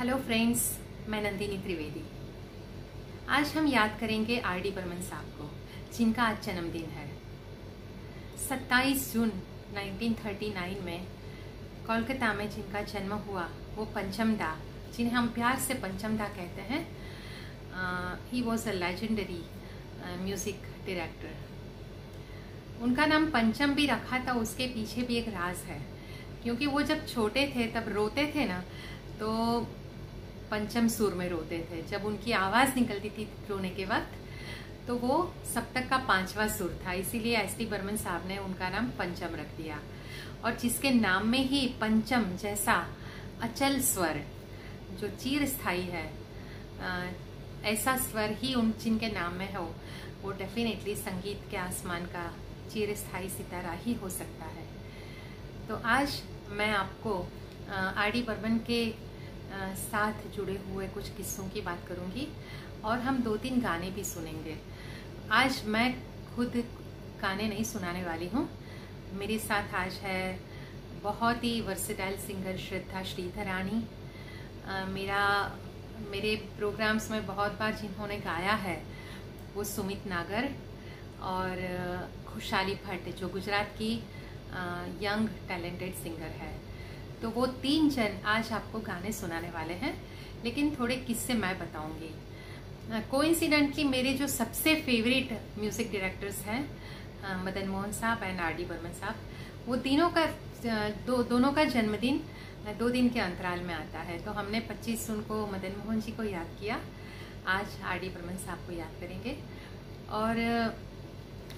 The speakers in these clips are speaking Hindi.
हेलो फ्रेंड्स मैं नंदिनी त्रिवेदी। आज हम याद करेंगे आर डी बर्मन साहब को, जिनका आज जन्मदिन है। 27 जून 1939 में कोलकाता में जिनका जन्म हुआ, वो पंचम दा जिन्हें हम प्यार से पंचम दा कहते हैं he was a legendary music director उनका नाम पंचम भी रखा था, उसके पीछे भी एक राज है। क्योंकि वो जब छोटे थे, तब रोते थे ना तो पंचम सुर में रोते थे। जब उनकी आवाज़ निकलती थी रोने के वक्त तो वो सप्तक का पांचवा सुर था। इसीलिए एस टी बर्मन साहब ने उनका नाम पंचम रख दिया। और जिसके नाम में ही पंचम जैसा अचल स्वर, जो चीर स्थायी है ऐसा स्वर ही उन, जिनके नाम में हो, वो डेफिनेटली संगीत के आसमान का चीर सितारा ही हो सकता है। तो आज मैं आपको आर डी बर्मन के साथ जुड़े हुए कुछ किस्सों की बात करूँगी और हम दो तीन गाने भी सुनेंगे। आज मैं खुद गाने नहीं सुनाने वाली हूँ। मेरे साथ आज है बहुत ही वर्सिटाइल सिंगर श्रद्धा श्रीधरानी। मेरा, मेरे प्रोग्राम्स में बहुत बार जिन्होंने गाया है, वो सुमित नागर और खुशहाली भट्ट, जो गुजरात की यंग टैलेंटेड सिंगर है। तो वो तीन जन आज आपको गाने सुनाने वाले हैं, लेकिन थोड़े किस्से मैं बताऊँगी। कोइंसिडेंटली मेरे जो सबसे फेवरेट म्यूज़िक डायरेक्टर्स हैं मदन मोहन साहब एंड आर डी बर्मन साहब, वो तीनों का दो, दोनों का जन्मदिन दो दिन के अंतराल में आता है। तो हमने 25 जून को मदन मोहन जी को याद किया, आज आर डी बर्मन साहब को याद करेंगे। और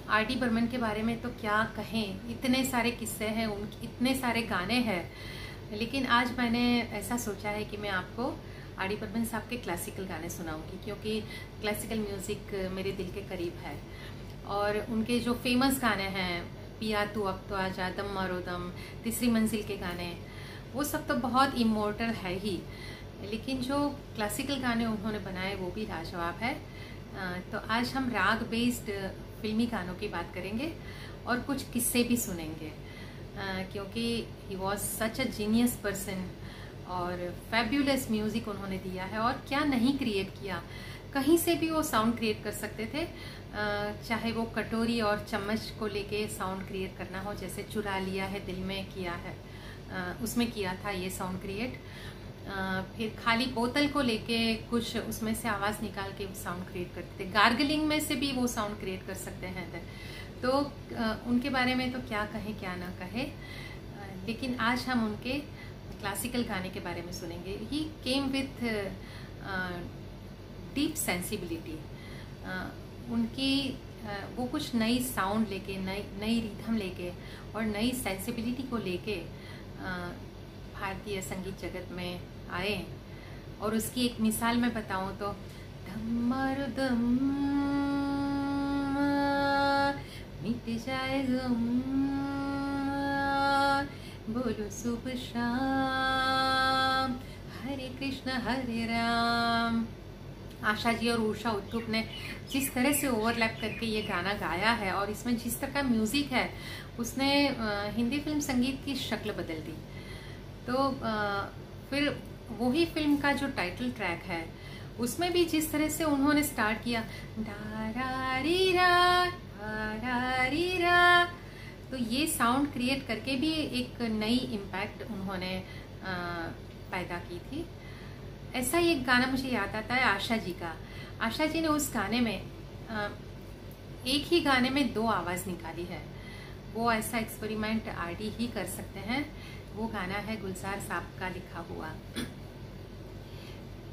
आर डी बर्मन के बारे में तो क्या कहें, इतने सारे किस्से हैं, उन, इतने सारे गाने हैं लेकिन आज मैंने ऐसा सोचा है कि मैं आपको आर डी बर्मन साहब के क्लासिकल गाने सुनाऊँगी, क्योंकि क्लासिकल म्यूज़िक मेरे दिल के करीब है। और उनके जो फ़ेमस गाने हैं, पिया तू अब तो आजा, दम मारो दम, तीसरी मंजिल के गाने, वो सब तो बहुत इमोर्टल है ही। लेकिन जो क्लासिकल गाने उन्होंने बनाए, वो भी लाजवाब है। तो आज हम राग बेस्ड फिल्मी गानों की बात करेंगे और कुछ किस्से भी सुनेंगे। क्योंकि he was such a genius person और फैब्यूलस म्यूज़िक उन्होंने दिया है और क्या नहीं क्रिएट किया। कहीं से भी वो साउंड क्रिएट कर सकते थे। चाहे वो कटोरी और चम्मच को लेके साउंड क्रिएट करना हो, जैसे चुरा लिया है, दिल में किया है। उसमें किया था ये साउंड क्रिएट फिर खाली बोतल को लेके कुछ उसमें से आवाज़ निकाल के साउंड क्रिएट करते थे। गार्गलिंग में से भी वो साउंड क्रिएट कर सकते हैं तो उनके बारे में तो क्या कहें क्या ना कहे। लेकिन आज हम उनके क्लासिकल गाने के बारे में सुनेंगे। He came with deep sensibility उनकी uh, वो कुछ नई साउंड लेके नई नई रिथम लेके और नई सेंसिबिलिटी को लेके भारतीय संगीत जगत में आए। और उसकी एक मिसाल मैं बताऊँ तो धम्मर दम मिट जाए गम बोलो शुभ शाम। हरे कृष्ण, हरे राम। आशा जी और उषा उत्तुप ने जिस तरह से ओवरलैप करके ये गाना गाया है और इसमें जिस तरह का म्यूज़िक है, उसने हिंदी फ़िल्म संगीत की शक्ल बदल दी। तो फिर वही फ़िल्म का जो टाइटल ट्रैक है, उसमें भी जिस तरह से उन्होंने स्टार्ट किया रा, री, रा तो ये साउंड क्रिएट करके भी एक नई इम्पैक्ट उन्होंने पैदा की थी। ऐसा ही एक गाना मुझे याद आता है आशा जी का। आशा जी ने उस गाने में एक ही गाने में दो आवाज़ निकाली है। वो ऐसा एक्सपेरिमेंट आरडी ही कर सकते हैं। वो गाना है गुलजार साहब का लिखा हुआ।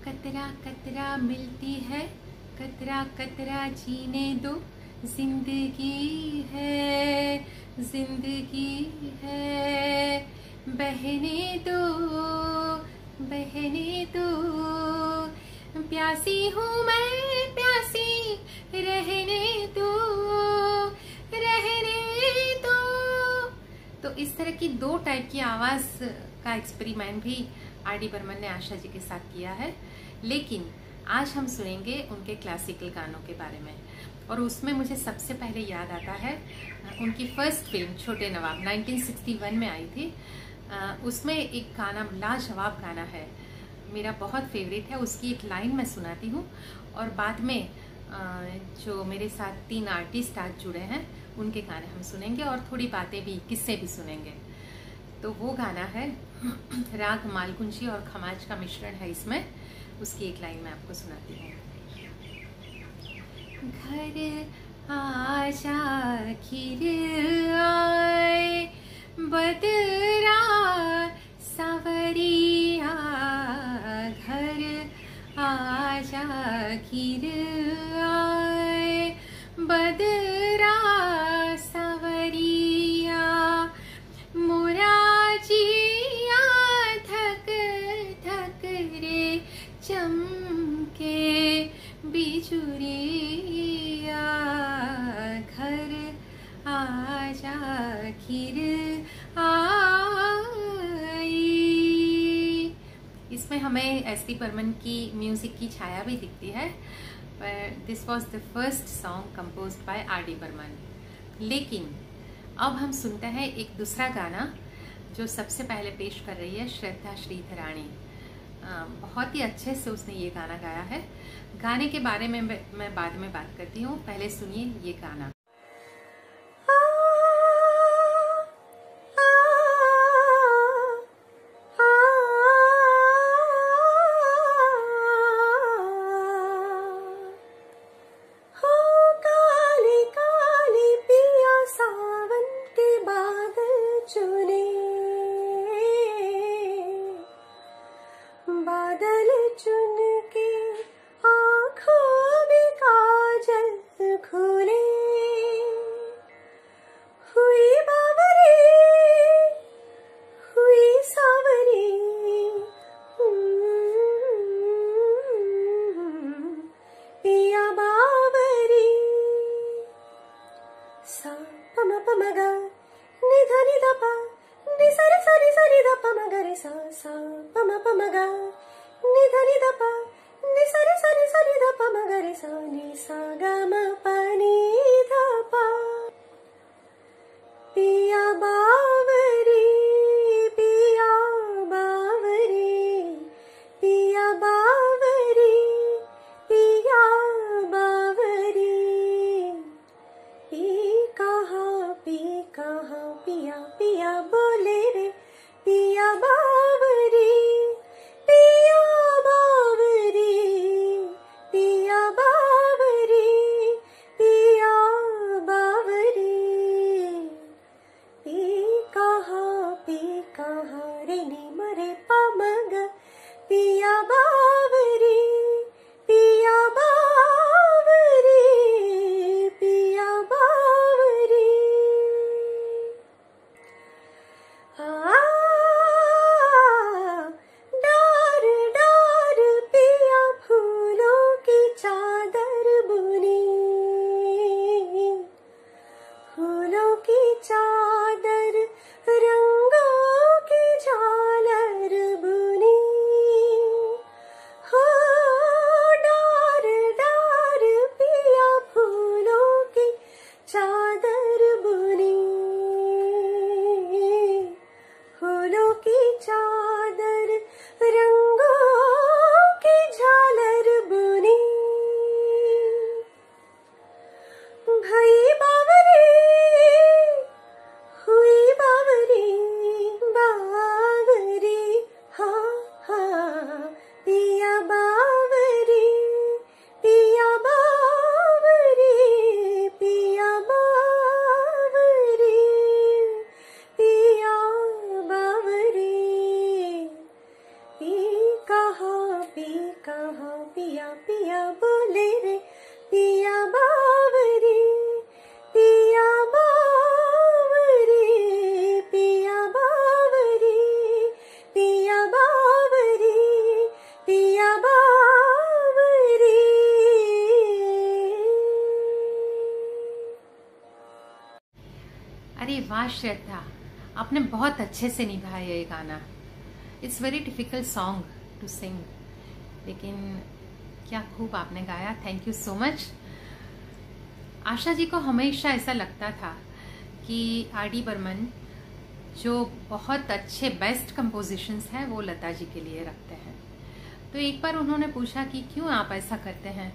कतरा कतरा मिलती है कतरा कतरा जीने दो। ज़िंदगी है ज़िंदगी है। बहने दो बहने दो। प्यासी हूँ मैं, प्यासी रहने दो रहने दो। तो इस तरह की दो टाइप की आवाज़ का एक्सपेरिमेंट भी आर डी बर्मन ने आशा जी के साथ किया है। लेकिन आज हम सुनेंगे उनके क्लासिकल गानों के बारे में। और उसमें मुझे सबसे पहले याद आता है उनकी फ़र्स्ट फ़िल्म छोटे नवाब 1961 में आई थी। उसमें एक गाना, लाजवाब गाना है। मेरा बहुत फेवरेट है, उसकी एक लाइन मैं सुनाती हूँ। और बाद में जो मेरे साथ तीन आर्टिस्ट आज जुड़े हैं, उनके गाने हम सुनेंगे और थोड़ी बातें भी, किस्से भी सुनेंगे। तो वो गाना है, राग मालकुंजी और खमाज का मिश्रण है इसमें। उसकी एक लाइन मैं आपको सुनाती हूँ। घर आशा खीर आए। बदरा सवरिया घर आशा खीर आए। बदरा सवरिया मुराजिया थक थक रे चमके। बिजुरिया खीर आई। इसमें हमें एस टी बर्मन की म्यूज़िक की छाया भी दिखती है, पर this was the first song compose by R D Burman लेकिन अब हम सुनते हैं एक दूसरा गाना जो सबसे पहले पेश कर रही है श्रद्धा श्रीधराणी बहुत ही अच्छे से उसने ये गाना गाया है। गाने के बारे में, मैं बाद में बात करती हूँ। पहले सुनिए ये गाना। pama gari pama ga ni da pa ni sa ni sa pama gari sa ga ma pa ni pa. Pia bawe आपने बहुत अच्छे से निभाया ये गाना। It's very difficult song to sing लेकिन क्या खूब आपने गाया। Thank you so much Asha ji को हमेशा ऐसा लगता था कि आर डी बर्मन जो बहुत अच्छे बेस्ट कंपोजिशंस हैं, वो लता जी के लिए रखते हैं। तो एक बार उन्होंने पूछा कि क्यों आप ऐसा करते हैं?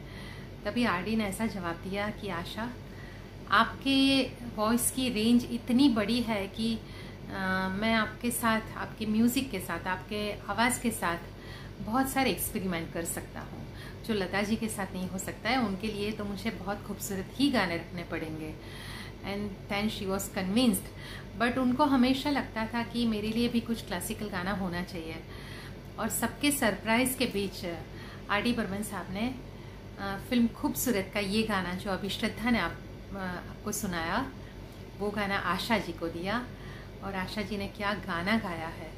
तभी आर डी ने ऐसा जवाब दिया कि, आशा, आपके वॉइस की रेंज इतनी बड़ी है कि आ, मैं आपके साथ आपके म्यूज़िक के साथ आपके आवाज़ के साथ बहुत सारे एक्सपेरिमेंट कर सकता हूँ। जो लता जी के साथ नहीं हो सकता है उनके लिए तो मुझे बहुत खूबसूरत ही गाने रखने पड़ेंगे। And then she was convinced but उनको हमेशा लगता था कि मेरे लिए भी कुछ क्लासिकल गाना होना चाहिए। और सबके सरप्राइज़ के बीच आर डी बर्मन साहब ने फ़िल्म खूबसूरत का ये गाना जो अभी श्रद्धा ने आप, आपको सुनाया वो गाना आशा जी को दिया। और आशा जी ने क्या गाना गाया है।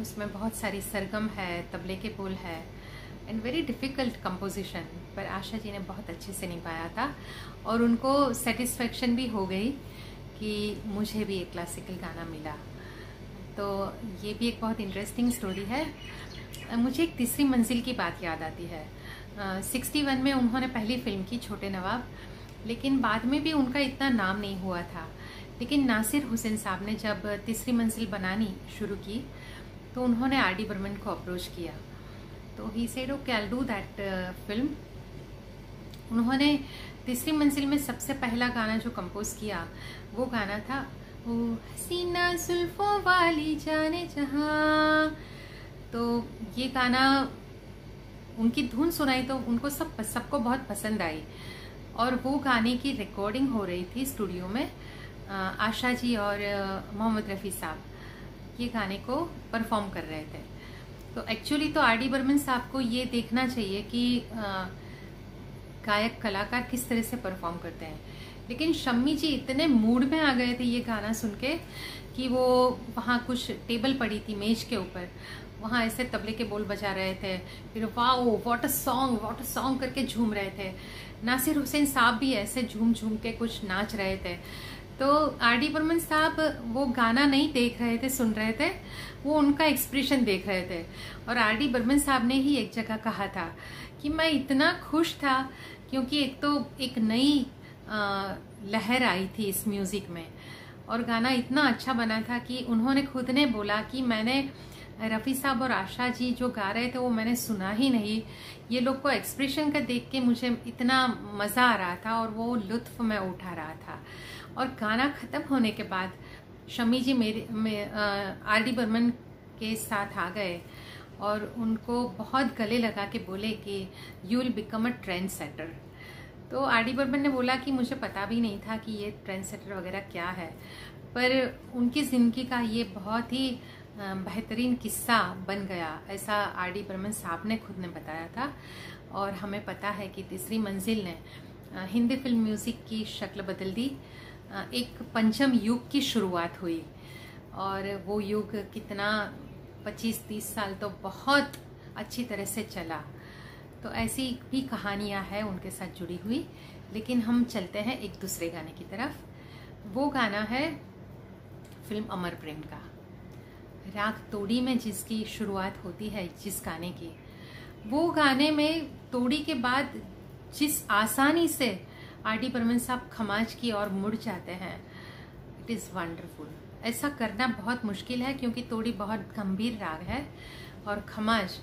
उसमें बहुत सारी सरगम है, तबले के पुल है एंड वेरी डिफ़िकल्ट कंपोजिशन पर आशा जी ने बहुत अच्छे से निभाया था। और उनको सेटिस्फेक्शन भी हो गई कि मुझे भी एक क्लासिकल गाना मिला। तो ये भी एक बहुत इंटरेस्टिंग स्टोरी है। मुझे एक तीसरी मंजिल की बात याद आती है। सिक्सटी वन में उन्होंने पहली फ़िल्म की, छोटे नवाब, लेकिन बाद में भी उनका इतना नाम नहीं हुआ था। लेकिन नासिर हुसैन साहब ने जब तीसरी मंजिल बनानी शुरू की तो उन्होंने आर डी बर्मन को अप्रोच किया। तो he said okay I do that film उन्होंने तीसरी मंजिल में सबसे पहला गाना जो कंपोज किया, वो गाना था वो हसीना सुल्फों वाली जाने जहाँ। तो ये गाना उनकी धुन सुनाई तो उनको सब, सबको बहुत पसंद आई। और वो गाने की रिकॉर्डिंग हो रही थी स्टूडियो में आशा जी और मोहम्मद रफ़ी साहब ये गाने को परफॉर्म कर रहे थे। तो एक्चुअली तो आर डी बर्मन साहब को ये देखना चाहिए कि गायक, कलाकार किस तरह से परफॉर्म करते हैं। लेकिन शम्मी जी इतने मूड में आ गए थे ये गाना सुन के कि वो वहाँ कुछ टेबल पड़ी थी मेज के ऊपर। वहाँ ऐसे तबले के बोल बजा रहे थे। फिर wow what a song what a song करके झूम रहे थे। नासिर हुसैन साहब भी ऐसे झूम झूम के कुछ नाच रहे थे। तो आर डी बर्मन साहब वो गाना नहीं देख रहे थे, सुन रहे थे, वो उनका एक्सप्रेशन देख रहे थे। और आर डी बर्मन साहब ने ही एक जगह कहा था कि मैं इतना खुश था क्योंकि एक तो एक नई लहर आई थी इस म्यूज़िक में। और गाना इतना अच्छा बना था कि उन्होंने खुद ने बोला कि मैंने रफ़ी साहब और आशा जी जो गा रहे थे वो मैंने सुना ही नहीं। ये लोग को एक्सप्रेशन का देख के मुझे इतना मज़ा आ रहा था और वो लुत्फ मैं उठा रहा था। और गाना ख़त्म होने के बाद शमी जी मेरे आर डी बर्मन के साथ आ गए और उनको बहुत गले लगा के बोले कि you will become a trend setter तो आर डी बर्मन ने बोला कि मुझे पता भी नहीं था कि ये ट्रेंड सेटर वगैरह क्या है। पर उनकी ज़िंदगी का ये बहुत ही बेहतरीन किस्सा बन गया, ऐसा आर डी बर्मन साहब ने खुद ने बताया था। और हमें पता है कि तीसरी मंजिल ने हिंदी फ़िल्म म्यूज़िक की शक्ल बदल दी। एक पंचम युग की शुरुआत हुई। और वो युग कितना 25-30 साल तो बहुत अच्छी तरह से चला। तो ऐसी भी कहानियाँ हैं उनके साथ जुड़ी हुई, लेकिन हम चलते हैं एक दूसरे गाने की तरफ़। वो गाना है फ़िल्म अमर प्रेम का। राग तोड़ी में जिसकी शुरुआत होती है जिस गाने की। वो गाने में तोड़ी के बाद जिस आसानी से आर डी बर्मन साहब खमाज की ओर मुड़ जाते हैं। इट इज़ वंडरफुल ऐसा करना बहुत मुश्किल है, क्योंकि तोड़ी बहुत गंभीर राग है, और खमाज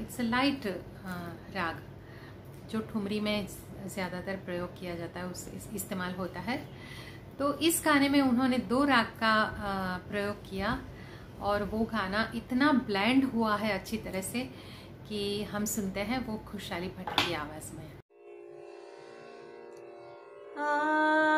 इट्स अ लाइट राग, जो ठुमरी में ज़्यादातर प्रयोग किया जाता है, उस इस्तेमाल होता है। तो इस गाने में उन्होंने दो राग का प्रयोग किया, और वो गाना इतना ब्लैंड हुआ है अच्छी तरह से, कि हम सुनते हैं वो खुशहाली भट्ट की आवाज़ में। Ah.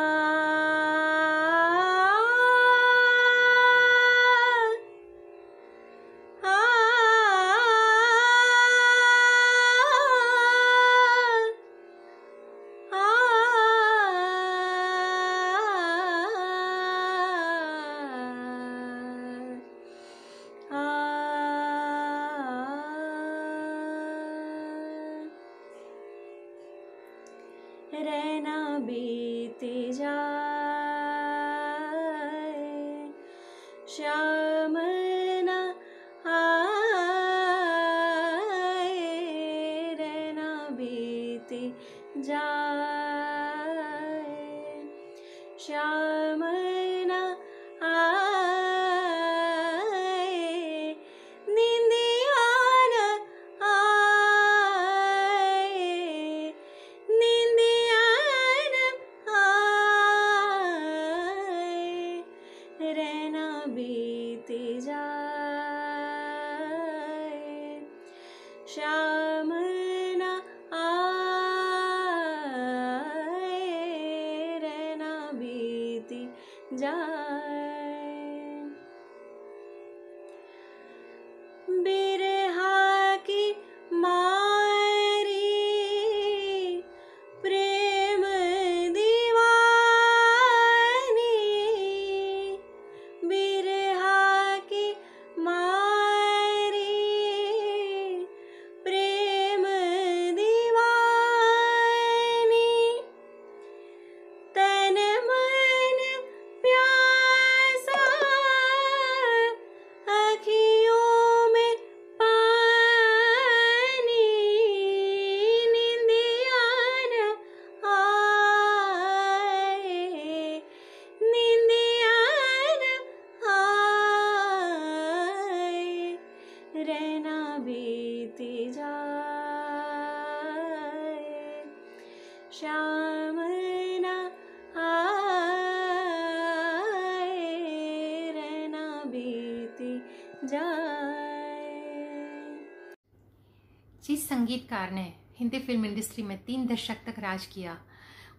जिस संगीतकार ने हिंदी फ़िल्म इंडस्ट्री में तीन दशक तक राज किया,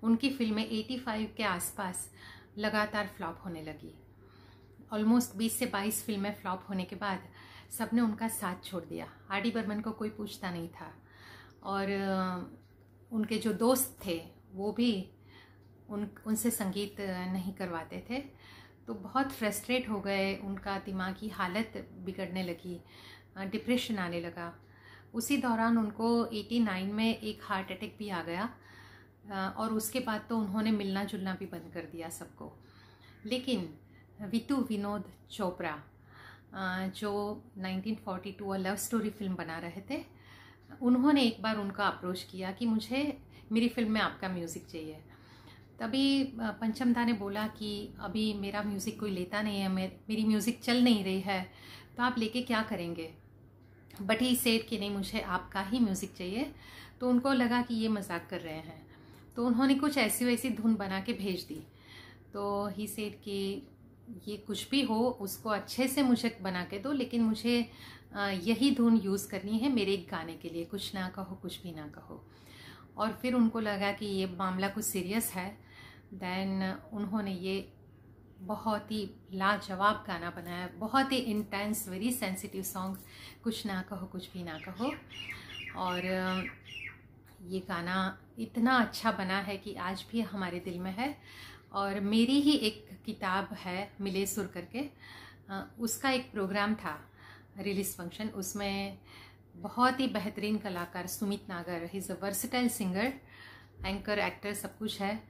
उनकी फ़िल्में 85 के आसपास लगातार फ्लॉप होने लगी। ऑलमोस्ट 20 से 22 फ़िल्में फ्लॉप होने के बाद सबने उनका साथ छोड़ दिया। आर डी बर्मन को कोई पूछता नहीं था। और उनके जो दोस्त थे, वो भी उन, उनसे संगीत नहीं करवाते थे। तो बहुत फ्रस्ट्रेट हो गए, उनका दिमागी हालत बिगड़ने लगी डिप्रेशन आने लगा। उसी दौरान उनको 89 में एक हार्ट अटैक भी आ गया और उसके बाद तो उन्होंने मिलना जुलना भी बंद कर दिया सबको। लेकिन वितु विनोद चोपड़ा अ, जो 1942 लव स्टोरी फ़िल्म बना रहे थे उन्होंने एक बार उनका अप्रोच किया कि मुझे मेरी फ़िल्म में आपका म्यूज़िक चाहिए। तभी पंचमदा ने बोला कि अभी मेरा म्यूज़िक कोई लेता नहीं है मेरी म्यूज़िक चल नहीं रही है तो आप लेके क्या करेंगे? बट ही सेड कि नहीं, मुझे आपका ही म्यूज़िक चाहिए। तो उनको लगा कि ये मज़ाक कर रहे हैं। तो उन्होंने कुछ ऐसी वैसी धुन बना के भेज दी। तो ही सेड कि ये कुछ भी हो, उसको अच्छे से मुझे बना के दो, लेकिन मुझे यही धुन यूज़ करनी है मेरे एक गाने के लिए। कुछ ना कहो, कुछ भी ना कहो। और फिर उनको लगा कि ये मामला कुछ सीरियस है। देन उन्होंने ये बहुत ही लाजवाब गाना बनाया, बहुत ही intense very sensitive song Kuch Na Kaho, कुछ भी ना कहो। और ये गाना इतना अच्छा बना है कि आज भी हमारे दिल में है। और मेरी ही एक किताब है, मिले सुर करके। उसका एक प्रोग्राम था रिलीज़ फ़ंक्शन उसमें बहुत ही बेहतरीन कलाकार Sumit Nagar is a versatile singer anchor actor सब कुछ है।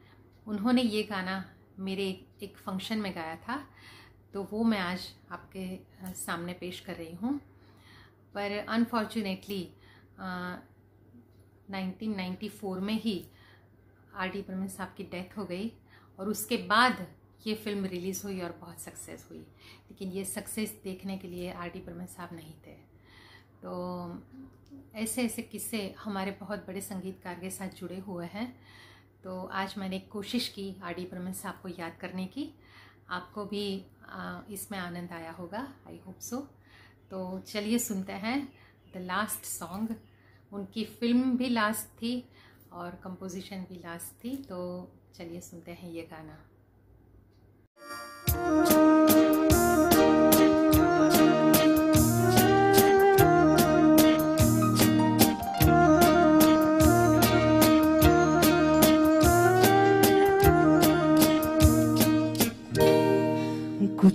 उन्होंने ये गाना मेरे एक फ़ंक्शन में गाया था तो वो मैं आज आपके सामने पेश कर रही हूँ। पर अनफॉर्चुनेटली 1994 में ही आर डी बर्मन साहब की डेथ हो गई और उसके बाद ये फ़िल्म रिलीज़ हुई और बहुत सक्सेस हुई। लेकिन ये सक्सेस देखने के लिए आर डी बर्मन साहब नहीं थे। तो ऐसे ऐसे किस्से हमारे बहुत बड़े संगीतकार के साथ जुड़े हुए हैं। तो आज मैंने कोशिश की आर डी बर्मन साहब को याद करने की। आपको भी इसमें आनंद आया होगा आई होप सो तो चलिए सुनते हैं द लास्ट सॉन्ग उनकी फ़िल्म भी लास्ट थी और कंपोजिशन भी लास्ट थी तो चलिए सुनते हैं ये गाना।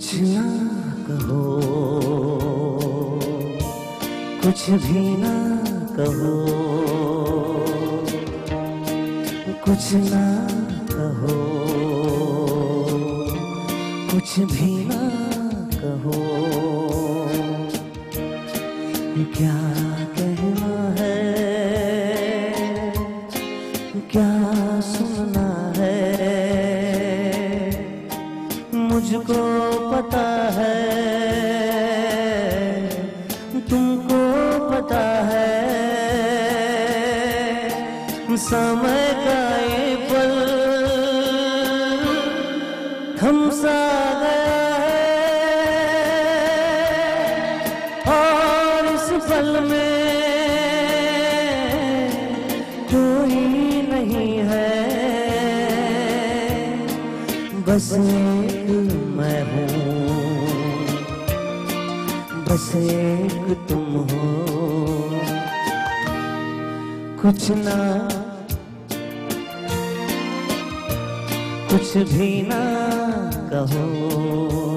कुछ ना कहो। कुछ भी ना कहो। कुछ ना कहो। कुछ भी ना कहो। क्या बस एक मैं हूँ बस एक तुम हो। कुछ ना कुछ भी ना कहो।